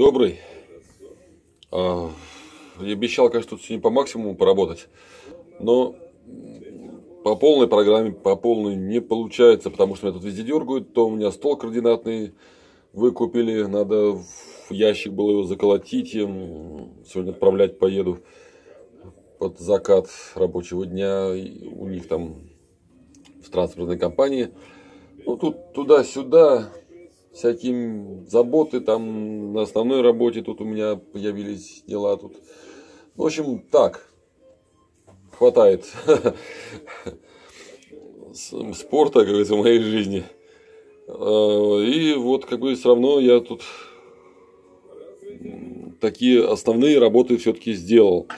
Добрый. А, я обещал, конечно, тут сегодня по максимуму поработать, но по полной программе, по полной не получается, потому что меня тут везде дергают, то у меня стол координатный выкупили, надо в ящик было его заколотить, сегодня отправлять поеду под закат рабочего дня, у них там в транспортной компании. Ну, тут туда-сюда, всякие заботы там на основной работе тут у меня появились дела тут. В общем, так, хватает спорта, как говорится, в моей жизни. А, и вот как бы все равно я тут такие основные работы все-таки сделал.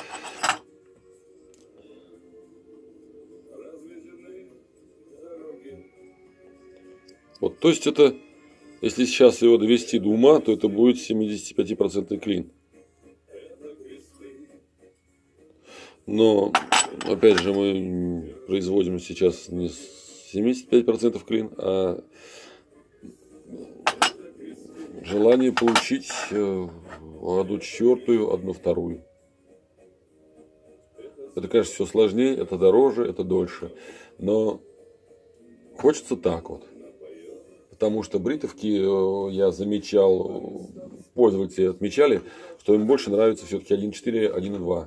Вот, то есть это если сейчас его довести до ума, то это будет 75% клин. Но, опять же, мы производим сейчас не 75% клин, а желание получить э, одну четвертую, одну вторую. Это, конечно, все сложнее, это дороже, это дольше. Но хочется так вот потому что бритовки э, я замечал, пользователи отмечали, что им больше нравится все-таки 1.4, 1.2.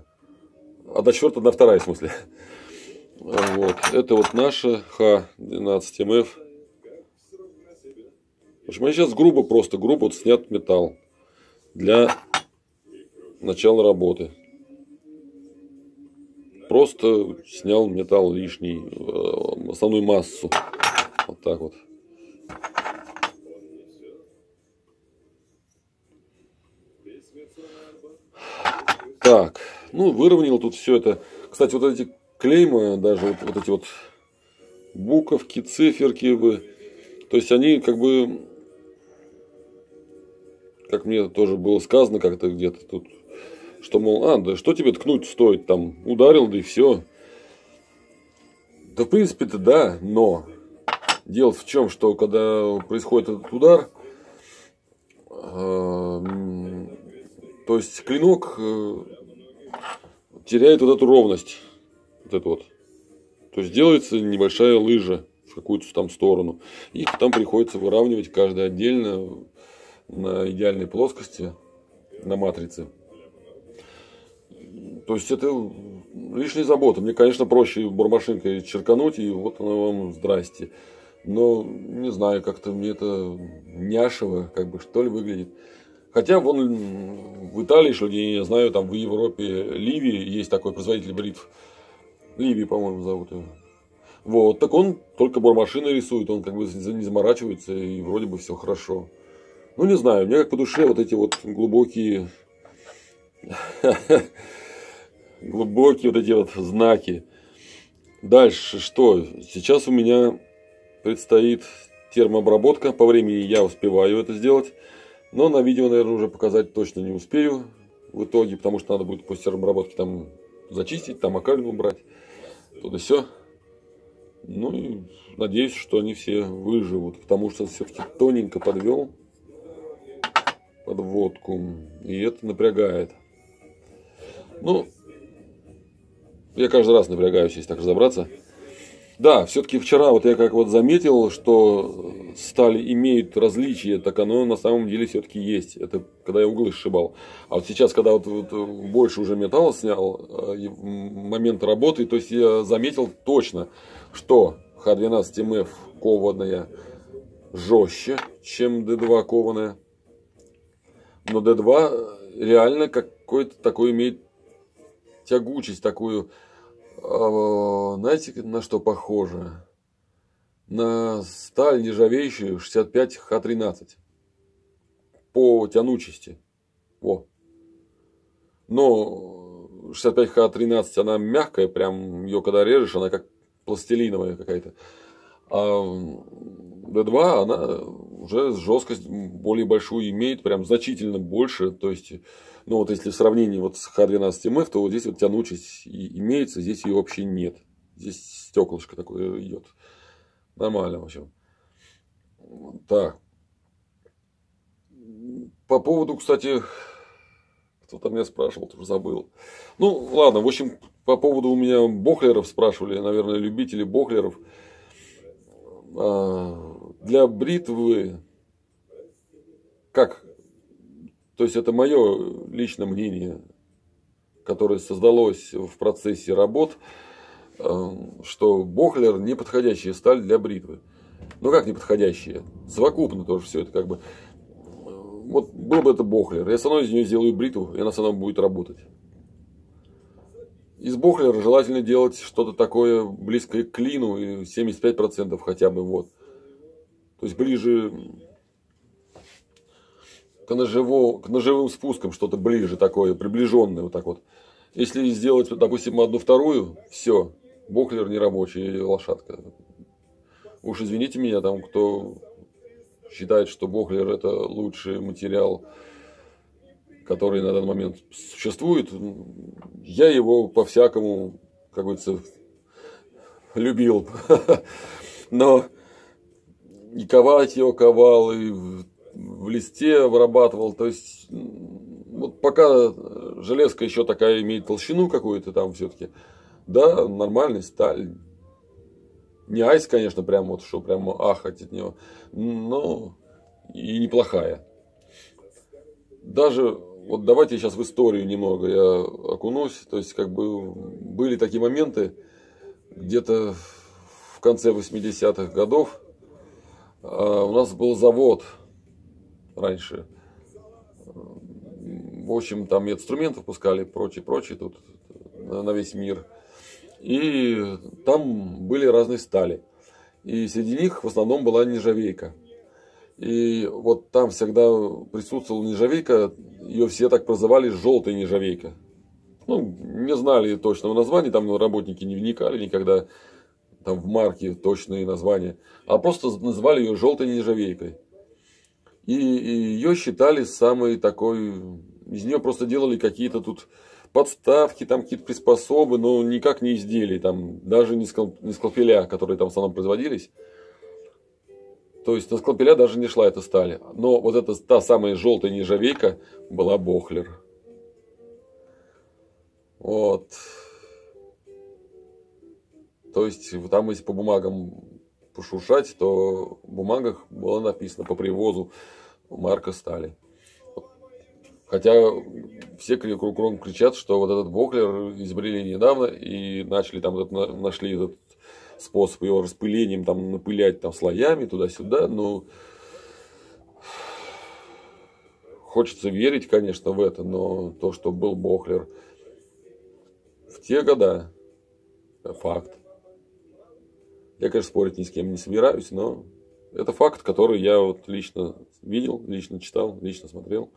А до черта одна вторая в смысле. Вот. Это вот наша Х12МФ. В общем, я сейчас грубо, просто грубо вот снят металл для начала работы. Просто снял металл лишний, э, основную массу. Вот так вот. Так, ну, выровнял тут все это. Кстати, вот эти клеймы, даже вот, вот эти вот буковки, циферки, то есть они как бы, как мне тоже было сказано как-то где-то тут, что, мол, а, да что тебе ткнуть стоит, там, ударил, да и все. Да, в принципе-то да, но дело в чем, что когда происходит этот удар, э, то есть клинок э, теряет вот эту ровность. Вот эту вот. То есть делается небольшая лыжа в какую-то там сторону. Их там приходится выравнивать каждый отдельно на идеальной плоскости, на матрице. То есть это лишняя забота. Мне, конечно, проще бормашинкой черкануть, и вот оно вам здрасте. Но не знаю, как-то мне это няшево, как бы что ли выглядит. Хотя вон в Италии, что ли, я знаю, там в Европе, Ливии есть такой производитель бритв. Ливии, по-моему, зовут его. Вот, так он только бормашины рисует, он как бы не заморачивается, и вроде бы все хорошо. Ну, не знаю, мне как по душе вот эти вот глубокие, глубокие вот эти вот знаки. Дальше что? Сейчас у меня предстоит термообработка. По времени я успеваю это сделать. Но на видео, наверное, уже показать точно не успею в итоге, потому что надо будет после обработки там зачистить, там окалину убрать, туда все. Ну и надеюсь, что они все выживут, потому что все-таки тоненько подвел подводку, и это напрягает. Ну, я каждый раз напрягаюсь, если так разобраться. Да, все-таки вчера вот я как вот заметил, что стали имеют различия, так оно на самом деле все-таки есть. Это когда я углы сшибал. А вот сейчас, когда вот, вот больше уже металла снял, э, момент работы, то есть я заметил точно, что Х12МФ кованая жестче, чем D2 кованая. Но D2 реально какой-то такой имеет тягучесть, такую знаете, на что похоже? На сталь нержавеющую 65 Х13 по тянучести. Во. Но 65 Х13 она мягкая, прям ее когда режешь, она как пластилиновая какая-то. А D2 она уже жесткость более большую имеет, прям значительно больше. То есть ну, вот если в сравнении вот с Х12МФ, то вот здесь вот тянучесть имеется, здесь ее вообще нет. Здесь стеклышко такое идет. Нормально, в общем. Так. по поводу, кстати, кто-то меня спрашивал, тоже забыл. Ну, ладно, в общем, по поводу у меня бохлеров спрашивали, наверное, любители бохлеров. А, для бритвы, как? То есть это мое личное мнение, которое создалось в процессе работ, а, что бохлер не подходящая сталь для бритвы. Ну как не подходящая? Совокупно тоже все это как бы вот был бы это бохлер, я все равно из нее сделаю бритву, и она все равно будет работать. Из бохлера желательно делать что-то такое близкое к клину, и 75% хотя бы вот. То есть ближе к, ножево, к ножевым спускам что-то ближе такое, приближенное вот так вот. Если сделать, допустим, одну вторую, все, бохлер нерабочий, лошадка. Уж извините меня, там, кто считает, что Бохлер это лучший материал, который на данный момент существует. Я его по-всякому, как говорится, любил. Но и ковать его ковал, и в листе вырабатывал. То есть, вот пока железка еще такая имеет толщину какую-то там все-таки, да, нормальный сталь, не айс, конечно, прям вот, что прям ахать от него, но и неплохая. Даже, вот давайте сейчас в историю немного я окунусь, то есть как бы были такие моменты, где-то в конце 80-х годов у нас был завод раньше, в общем, там инструментов пускали, прочее, прочее, тут на весь мир – и там были разные стали. И среди них в основном была нержавейка. И вот там всегда присутствовала нержавейка, ее все так прозывали желтая нержавейка. Ну, не знали точного названия, там работники не вникали никогда там в марки точные названия, а просто называли ее желтой нержавейкой. И, и ее считали самой такой, из нее просто делали какие-то тут подставки, там какие-то приспособы, но никак не изделия, там, даже не, скал, не скалпеля, которые там в основном производились. То есть на скалпеля даже не шла эта сталь. Но вот эта та самая желтая нержавейка была Бохлер. Вот. То есть там если по бумагам пошуршать, то в бумагах было написано по привозу марка стали. Хотя все кругом кричат, что вот этот Боклер изобрели недавно и начали там этот, нашли этот способ его распылением там напылять там слоями туда-сюда, но хочется верить, конечно, в это, но то, что был Бохлер в те года, факт. Я, конечно, спорить ни с кем не собираюсь, но это факт, который я вот лично видел, лично читал, лично смотрел.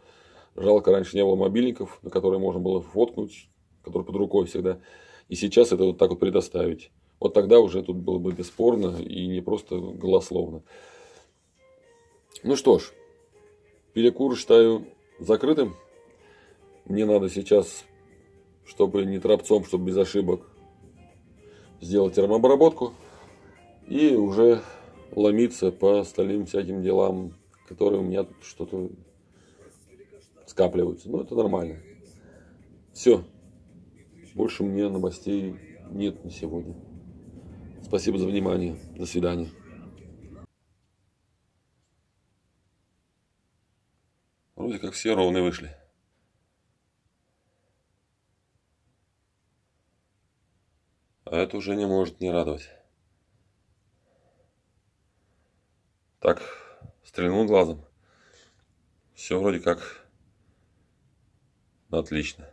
Жалко, раньше не было мобильников, на которые можно было фоткнуть, которые под рукой всегда. И сейчас это вот так вот предоставить. Вот тогда уже тут было бы бесспорно и не просто голословно. Ну что ж, перекур считаю закрытым. Мне надо сейчас, чтобы не трапцом, чтобы без ошибок, сделать термообработку. И уже ломиться по остальным всяким делам, которые у меня что-то скапливаются. Ну, это нормально. Все. Больше мне новостей нет на сегодня. Спасибо за внимание. До свидания. Вроде как все ровные вышли. А это уже не может не радовать. Так, стрельнул глазом. Все вроде как Отлично.